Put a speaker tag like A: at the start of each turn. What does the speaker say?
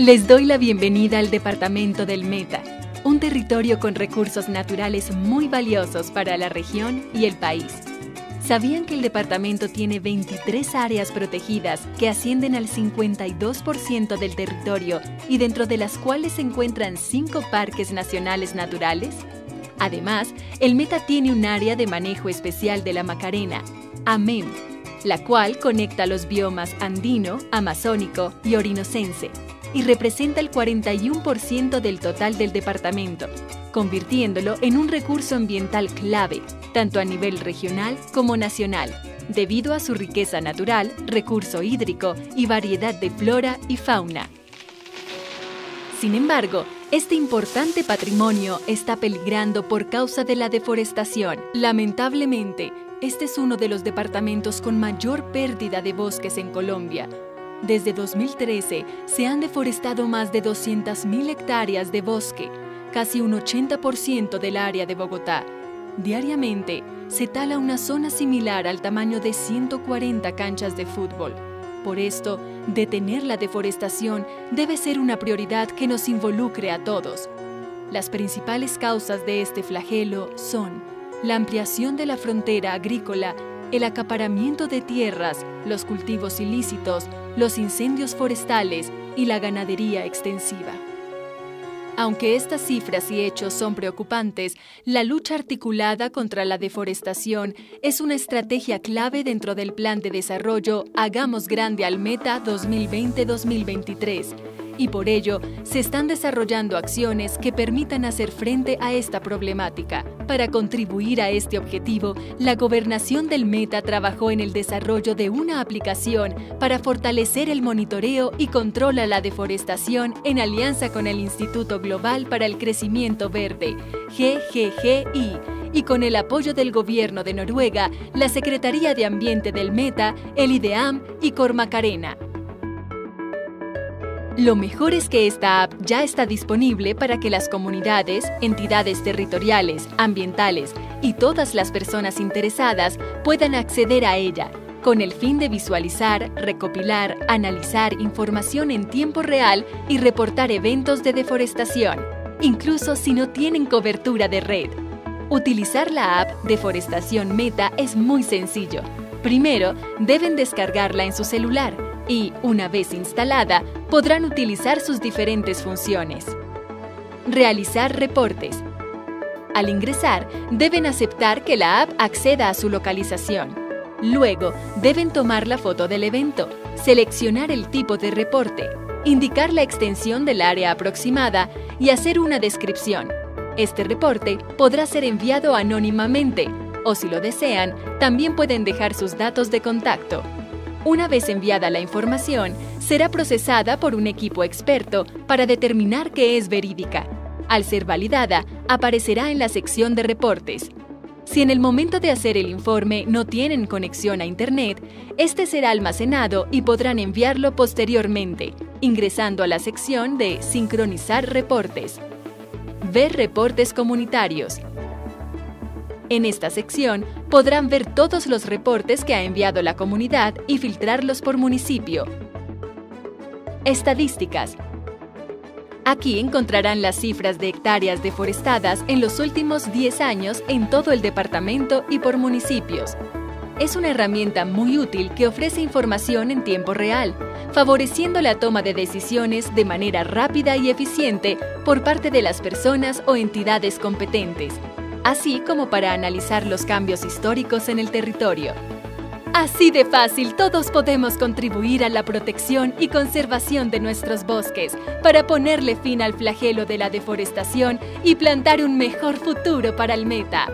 A: Les doy la bienvenida al departamento del Meta, un territorio con recursos naturales muy valiosos para la región y el país. ¿Sabían que el departamento tiene 23 áreas protegidas que ascienden al 52% del territorio y dentro de las cuales se encuentran 5 parques nacionales naturales? Además, el Meta tiene un área de manejo especial de la Macarena, AMEM, la cual conecta los biomas andino, amazónico y orinocense y representa el 41% del total del departamento, convirtiéndolo en un recurso ambiental clave, tanto a nivel regional como nacional, debido a su riqueza natural, recurso hídrico y variedad de flora y fauna. Sin embargo, este importante patrimonio está peligrando por causa de la deforestación. Lamentablemente, este es uno de los departamentos con mayor pérdida de bosques en Colombia, desde 2013 se han deforestado más de 200.000 hectáreas de bosque, casi un 80% del área de Bogotá. Diariamente se tala una zona similar al tamaño de 140 canchas de fútbol. Por esto, detener la deforestación debe ser una prioridad que nos involucre a todos. Las principales causas de este flagelo son la ampliación de la frontera agrícola el acaparamiento de tierras, los cultivos ilícitos, los incendios forestales y la ganadería extensiva. Aunque estas cifras y hechos son preocupantes, la lucha articulada contra la deforestación es una estrategia clave dentro del Plan de Desarrollo Hagamos Grande al Meta 2020-2023 y por ello se están desarrollando acciones que permitan hacer frente a esta problemática. Para contribuir a este objetivo, la gobernación del Meta trabajó en el desarrollo de una aplicación para fortalecer el monitoreo y control a la deforestación en alianza con el Instituto Global para el Crecimiento Verde, GGGI, y con el apoyo del Gobierno de Noruega, la Secretaría de Ambiente del Meta, el IDEAM y Cormacarena. Lo mejor es que esta app ya está disponible para que las comunidades, entidades territoriales, ambientales y todas las personas interesadas puedan acceder a ella, con el fin de visualizar, recopilar, analizar información en tiempo real y reportar eventos de deforestación, incluso si no tienen cobertura de red. Utilizar la app Deforestación Meta es muy sencillo. Primero, deben descargarla en su celular y, una vez instalada, podrán utilizar sus diferentes funciones. Realizar reportes. Al ingresar, deben aceptar que la app acceda a su localización. Luego, deben tomar la foto del evento, seleccionar el tipo de reporte, indicar la extensión del área aproximada y hacer una descripción. Este reporte podrá ser enviado anónimamente o si lo desean, también pueden dejar sus datos de contacto. Una vez enviada la información, será procesada por un equipo experto para determinar que es verídica. Al ser validada, aparecerá en la sección de reportes. Si en el momento de hacer el informe no tienen conexión a Internet, este será almacenado y podrán enviarlo posteriormente, ingresando a la sección de Sincronizar reportes. Ver reportes comunitarios. En esta sección podrán ver todos los reportes que ha enviado la comunidad y filtrarlos por municipio. Estadísticas. Aquí encontrarán las cifras de hectáreas deforestadas en los últimos 10 años en todo el departamento y por municipios. Es una herramienta muy útil que ofrece información en tiempo real, favoreciendo la toma de decisiones de manera rápida y eficiente por parte de las personas o entidades competentes así como para analizar los cambios históricos en el territorio. Así de fácil, todos podemos contribuir a la protección y conservación de nuestros bosques para ponerle fin al flagelo de la deforestación y plantar un mejor futuro para el meta.